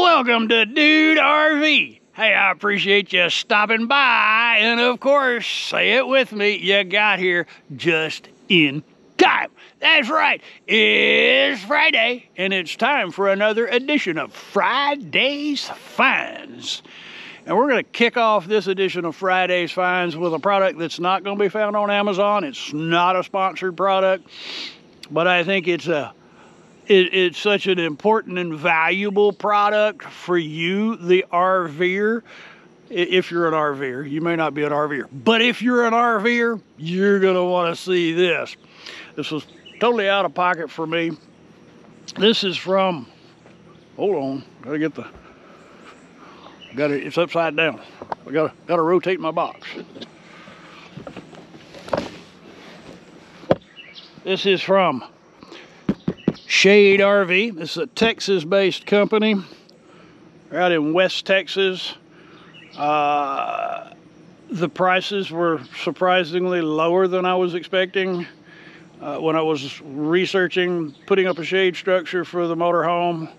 Welcome to Dude RV. Hey, I appreciate you stopping by. And of course, say it with me, you got here just in time. That's right, it's Friday, and it's time for another edition of Friday's Finds. And we're going to kick off this edition of Friday's Finds with a product that's not going to be found on Amazon. It's not a sponsored product, but I think it's a it, it's such an important and valuable product for you, the RVer. If you're an RVer, you may not be an RVer, but if you're an RVer, you're going to want to see this. This was totally out of pocket for me. This is from, hold on, gotta get the, got it, it's upside down. I gotta, gotta rotate my box. This is from Shade RV. This is a Texas-based company. They're out in West Texas. Uh, the prices were surprisingly lower than I was expecting. Uh, when I was researching putting up a shade structure for the motorhome,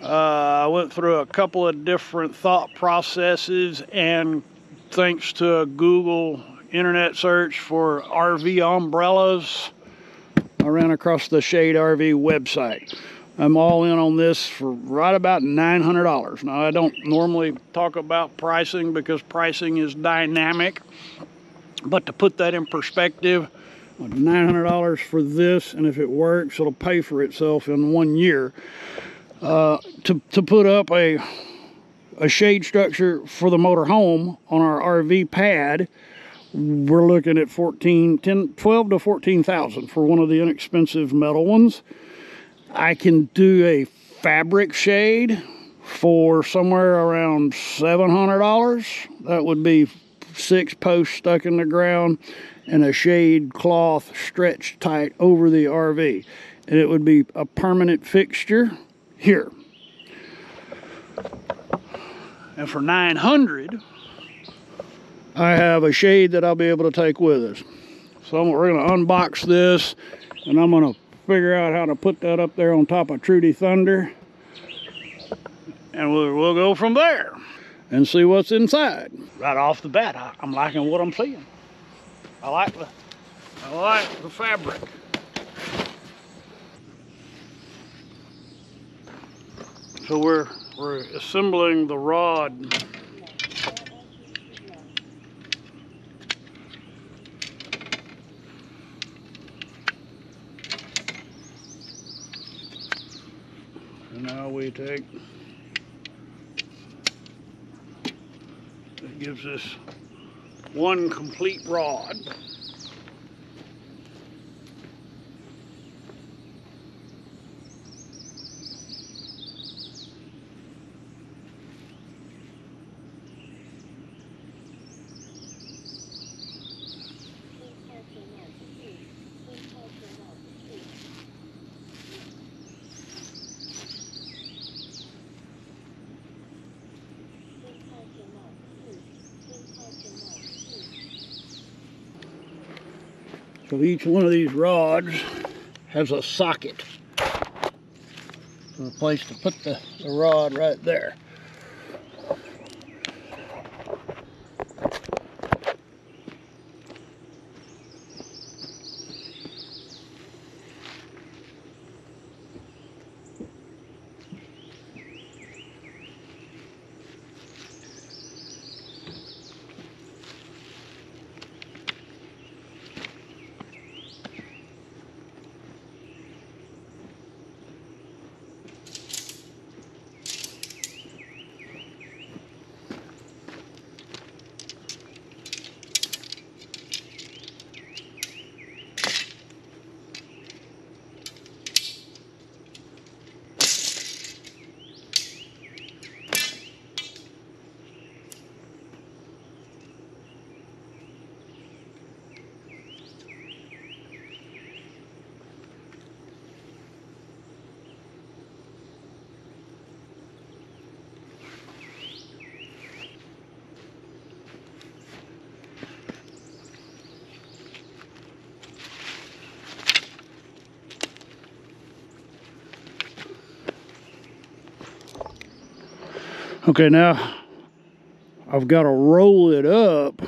uh, I went through a couple of different thought processes and thanks to a Google internet search for RV umbrellas, I ran across the Shade RV website. I'm all in on this for right about $900. Now, I don't normally talk about pricing because pricing is dynamic, but to put that in perspective, $900 for this, and if it works, it'll pay for itself in one year. Uh, to, to put up a, a shade structure for the motor home on our RV pad, we're looking at 14 10 12 to 14,000 for one of the inexpensive metal ones. I can do a fabric shade for somewhere around $700 that would be six posts stuck in the ground and a shade cloth stretched tight over the RV and it would be a permanent fixture here. And for 900 I have a shade that I'll be able to take with us. So we're going to unbox this and I'm going to figure out how to put that up there on top of Trudy Thunder. And we'll, we'll go from there and see what's inside. Right off the bat, I, I'm liking what I'm seeing. I like the, I like the fabric. So we're, we're assembling the rod And now we take, it gives us one complete rod. So each one of these rods has a socket. for a place to put the, the rod right there. Okay, now I've got to roll it up.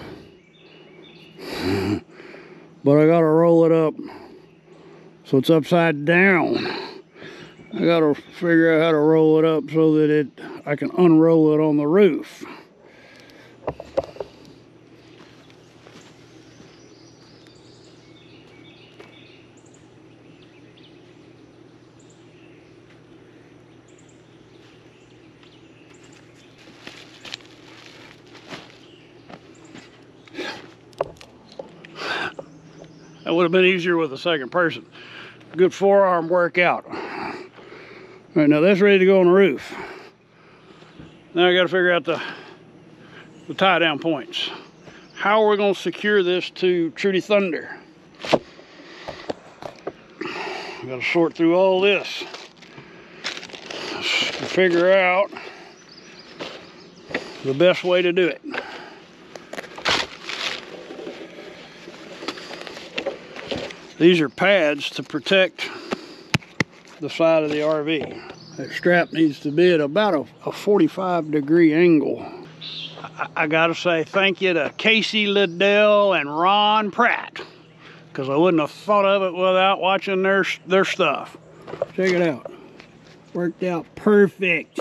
but I got to roll it up so it's upside down. I got to figure out how to roll it up so that it I can unroll it on the roof. That would have been easier with a second person. Good forearm workout. All right, now that's ready to go on the roof. Now I got to figure out the, the tie down points. How are we going to secure this to Trudy Thunder? Got to sort through all this figure out the best way to do it. These are pads to protect the side of the RV. That strap needs to be at about a, a 45 degree angle. I, I, gotta say thank you to Casey Liddell and Ron Pratt because I wouldn't have thought of it without watching their, their stuff. Check it out. Worked out perfect.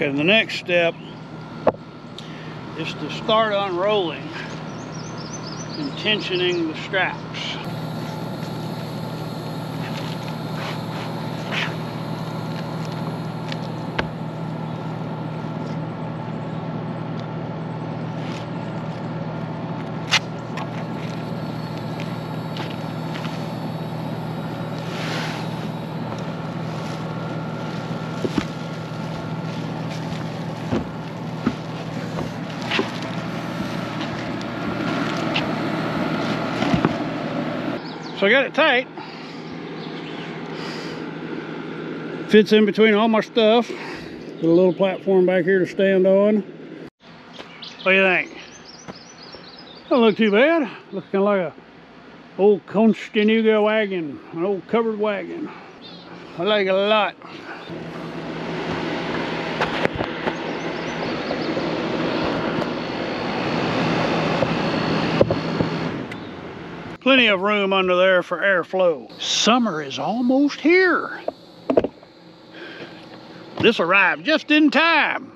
Okay, the next step is to start unrolling and tensioning the straps. So I got it tight. Fits in between all my stuff. Got a little platform back here to stand on. What do you think? Don't look too bad. Looks kind of like a old Conestoga wagon, an old covered wagon. I like it a lot. Plenty of room under there for airflow. Summer is almost here. This arrived just in time.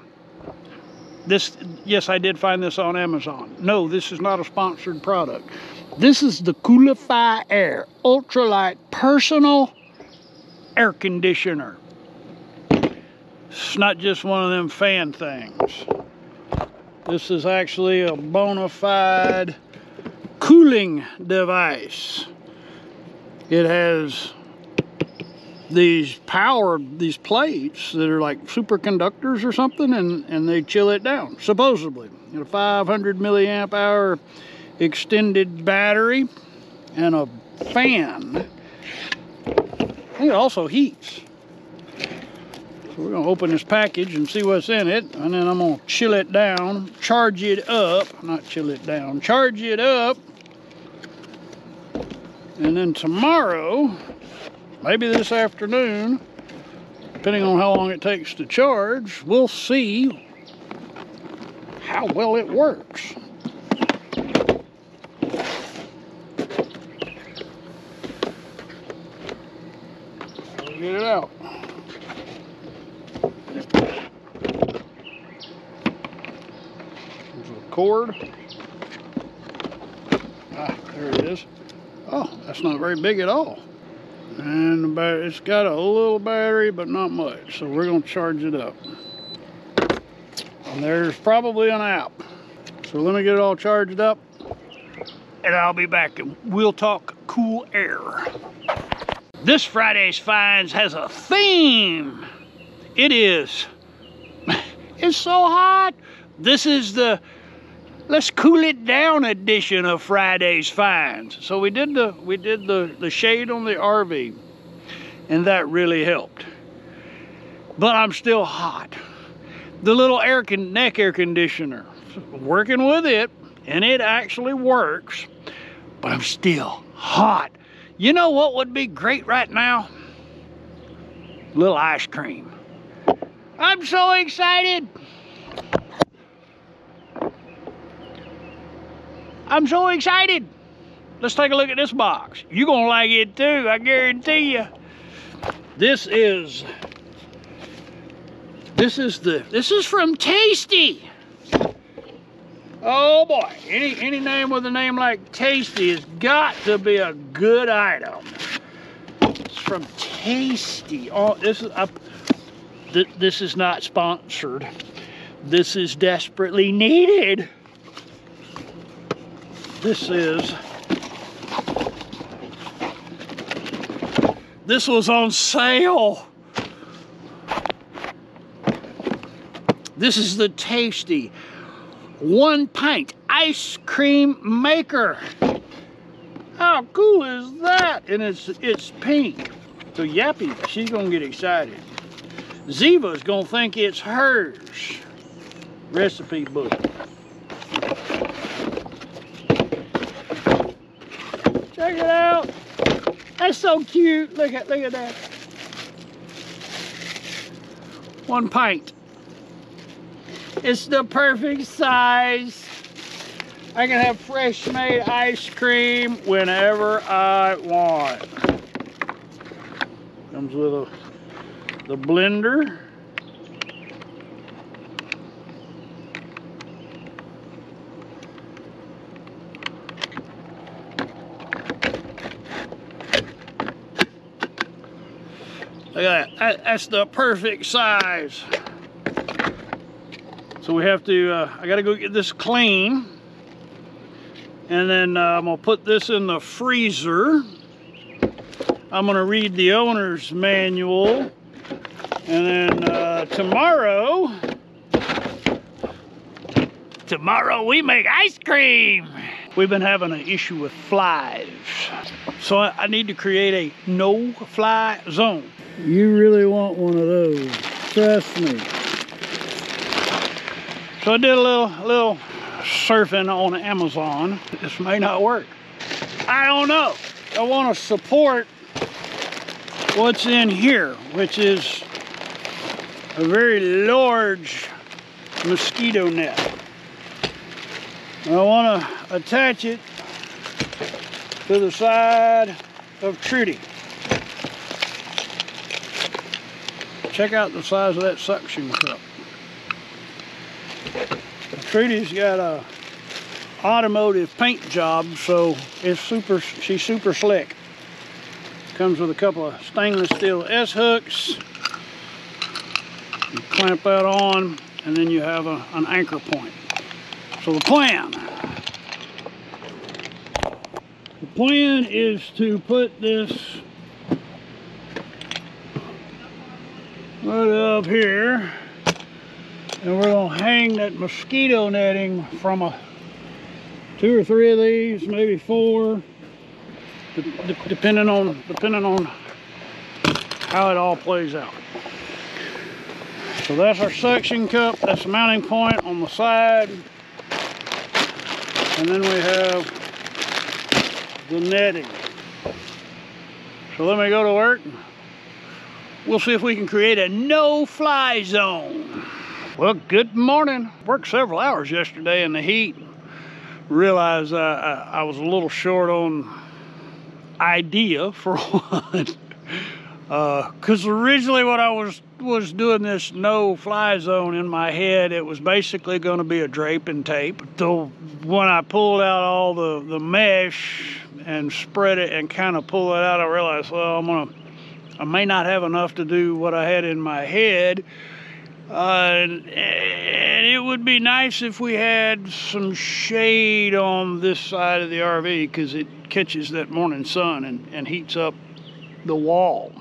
This, yes, I did find this on Amazon. No, this is not a sponsored product. This is the Coolify Air Ultralight Personal Air Conditioner. It's not just one of them fan things. This is actually a bona fide cooling device. It has these power, these plates that are like superconductors or something, and, and they chill it down, supposedly. A 500 milliamp hour extended battery and a fan. It also heats. So we're gonna open this package and see what's in it, and then I'm gonna chill it down, charge it up, not chill it down, charge it up, and then tomorrow, maybe this afternoon, depending on how long it takes to charge, we'll see how well it works. get it out. There's a cord. Ah, there it is. That's not very big at all. And it's got a little battery, but not much. So we're to charge it up. And there's probably an app. So let me get it all charged up. And I'll be back and we'll talk cool air. This Friday's Finds has a theme. It is. It's so hot. This is the let's cool it down edition of Friday's finds. So we did the we did the the shade on the RV, and that really helped. But I'm still hot. The little air con neck air conditioner, working with it, and it actually works, but I'm still hot. You know what would be great right now? Little ice cream. I'm so excited. I'm so excited. Let's take a look at this box. You're gonna like it too, I guarantee you. This is, this is the, this is from Tasty. Oh boy, any, any name with a name like Tasty has got to be a good item. It's from Tasty. Oh, this is, uh, th this is not sponsored. This is desperately needed. This is This was on sale. This is the tasty one pint ice cream maker. How cool is that? And it's it's pink. So Yappy, she's gonna get excited. Ziva's gonna think it's hers. Recipe book. Check it out. That's so cute. Look at look at that. One pint. It's the perfect size. I can have fresh made ice cream whenever I want. Comes with a the blender. That's the perfect size. So we have to, uh, I got to go get this clean. And then uh, I'm to put this in the freezer. I'm to read the owner's manual. And then uh, tomorrow, tomorrow we make ice cream. We've been having an issue with flies. So I need to create a no-fly zone. You really want one of those. Trust me. So I did a little, little surfing on Amazon. This may not work. I don't know. I want to support what's in here, which is a very large mosquito net. I want to attach it to the side of Trudy. check out the size of that suction cup. Trudy's got a automotive paint job, so it's super, she's super slick. Comes with a couple of stainless steel S-hooks. You clamp that on, and then you have a, an anchor point. So the plan, the plan is to put this right up here. And we're going to hang that mosquito netting from a two or three of these maybe four. Depending on depending on how it all plays out. So that's our suction cup that's the mounting point on the side. And then we have the netting so let me go to work We'll see if we can create a no-fly zone. Well, good morning. Worked several hours yesterday in the heat. Realized I, I was a little short on idea for one. Because uh, originally what I was was doing this no-fly zone in my head, it was basically going to be a draping tape. So when I pulled out all the, the mesh and spread it and kind of pull it out, I realized, well, I'm to I may not have enough to do what I had in my head. Uh, and it would be nice if we had some shade on this side of the RV because it catches that morning sun and, and heats up the wall.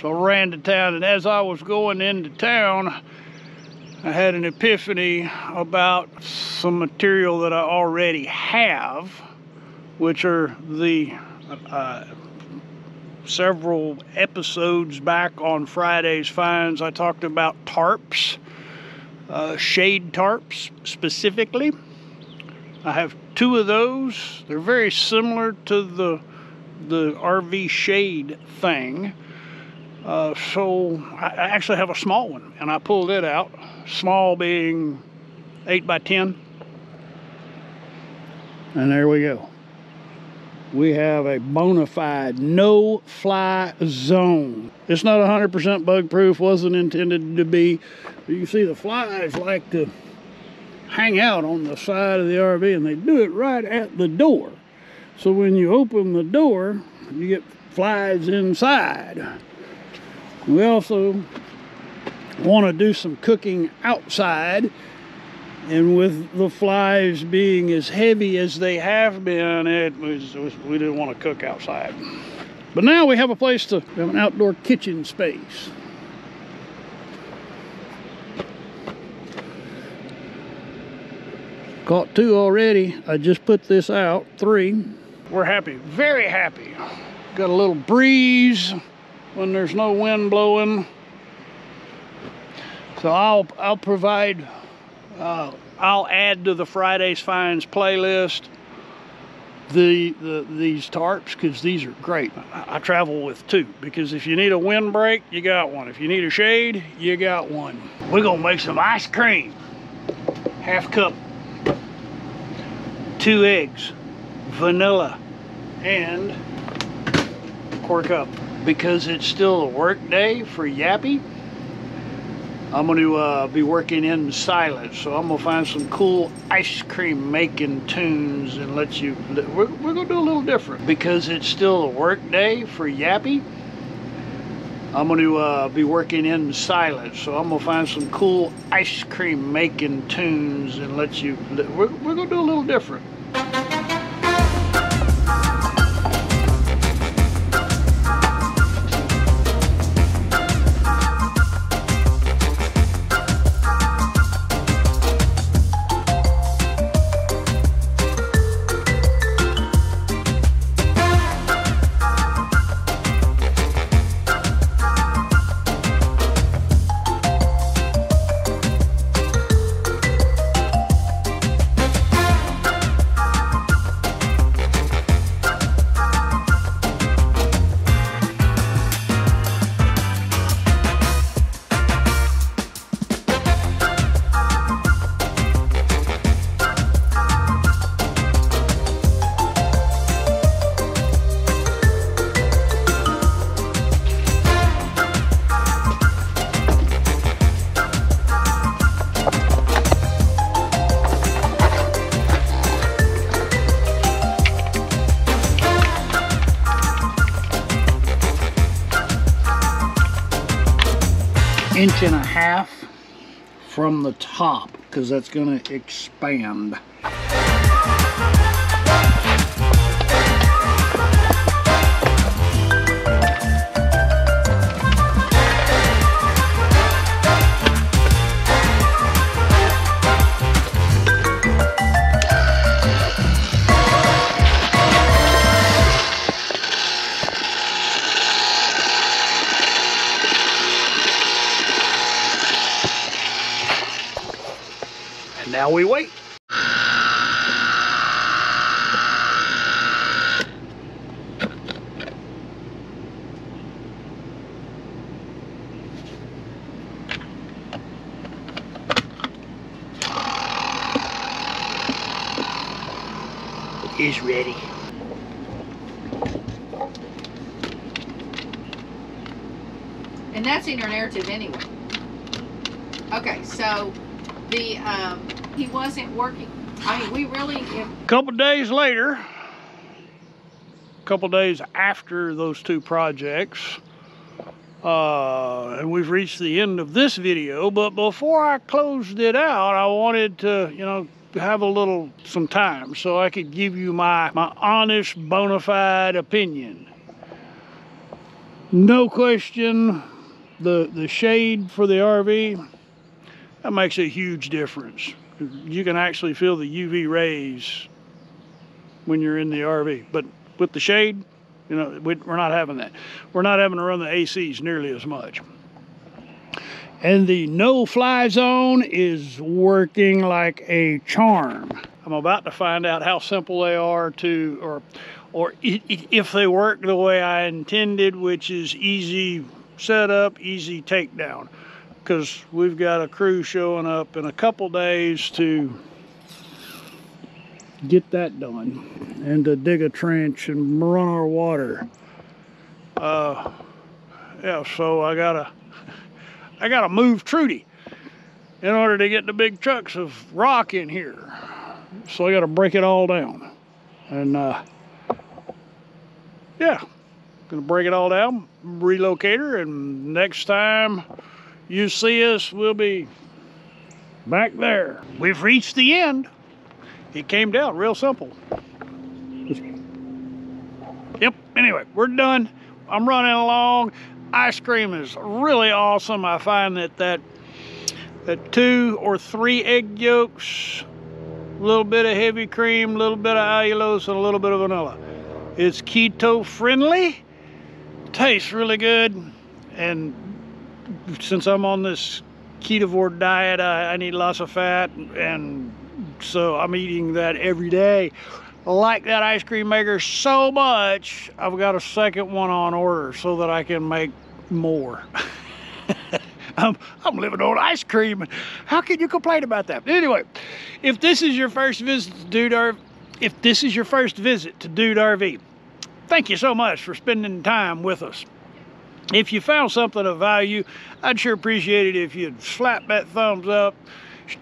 So I ran to town, and as I was going into town, I had an epiphany about some material that I already have, which are the uh, several episodes back on Friday's Finds, I talked about tarps. uh, shade tarps specifically. I have two of those. They're very similar to the the RV shade thing. Uh, so I actually have a small one and I pulled it out. Small being 8 by 10 And there we go. We have a bona fide no fly zone. It's not 100% bug proof, wasn't intended to be. You see the flies like to hang out on the side of the RV and they do it right at the door. So when you open the door, you get flies inside. We also want to do some cooking outside and with the flies being as heavy as they have been, it was, was, we didn't want to cook outside. But now we have a place to have an outdoor kitchen space. Caught two already. I just put this out, three. We're happy, very happy. Got a little breeze when there's no wind blowing. So I'll I'll provide uh, I'll add to the Fridays Finds playlist the, the these tarps because these are great. I, I, travel with two because if you need a windbreak, you got one. If you need a shade, you got one. We're gonna make some ice cream. Half cup, two eggs, vanilla, and quarter cup. Because it's still a work day for Yappy, I'm going to uh, be working in silence. So I'm going to find some cool ice cream making tunes and let you, we're, we're going to do a little different. Because it's still a work day for Yappy, I'm going to uh, be working in silence. So I'm going to find some cool ice cream making tunes and let you, we're, we're going to do a little different. Inch and a half from the top because that's going to expand. Now we wait. is ready. And that's in your narrative anyway. Okay, so the um, he wasn't working. I mean, we really. A couple days later, a couple days after those two projects, uh, and we've reached the end of this video. But before I closed it out, I wanted to, you know, have a little some time so I could give you my my honest, bona fide opinion. No question, the the shade for the RV that makes a huge difference you can actually feel the UV rays when you're in the RV. But with the shade, you know, we're not having that. We're not having to run the ACs nearly as much. And the no-fly zone is working like a charm. I'm about to find out how simple they are to, or, or if they work the way I intended, which is easy setup, easy takedown. Because we've got a crew showing up in a couple days to get that done and to dig a trench and run our water. Uh, yeah, so I gotta, I gotta move Trudy in order to get the big trucks of rock in here. So I gotta break it all down. And uh, yeah, gonna break it all down, relocate her, and next time you see us, we'll be back there. We've reached the end. It came down real simple. Yep, anyway, we're done. I'm running along. Ice cream is really awesome. I find that that, that two or three egg yolks, a little bit of heavy cream, a little bit of allulose, and a little bit of vanilla. It's keto friendly, tastes really good, and since I'm on this ketovore diet, I, I need lots of fat, and so I'm eating that every day like that ice cream maker so much, I've got a second one on order so that I can make more. I'm, I'm living on ice cream. How can you complain about that? Anyway, if this is your first visit to Dude RV, if this is your first visit to Dude RV, thank you so much for spending time with us. If you found something of value, I'd sure appreciate it if you'd slap that thumbs up.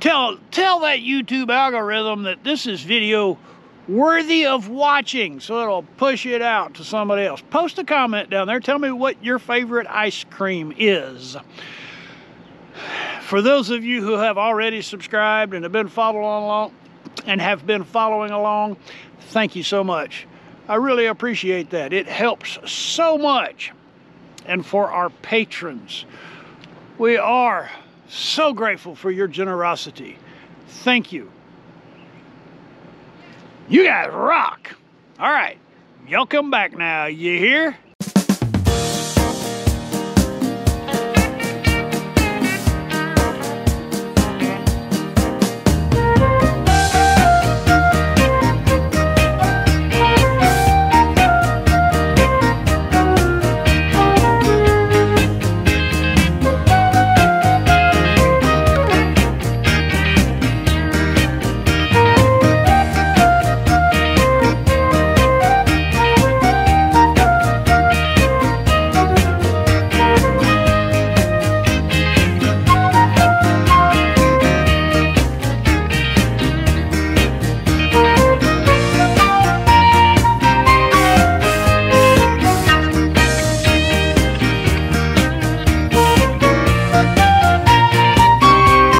Tell, tell that YouTube algorithm that this is video worthy of watching so it'll push it out to somebody else. Post a comment down there. Tell me what your favorite ice cream is. For those of you who have already subscribed and have been following along and have been following along thank you so much. I really appreciate that. It helps so much and for our patrons we are so grateful for your generosity thank you you guys rock. All right. Y'all come back now. You hear?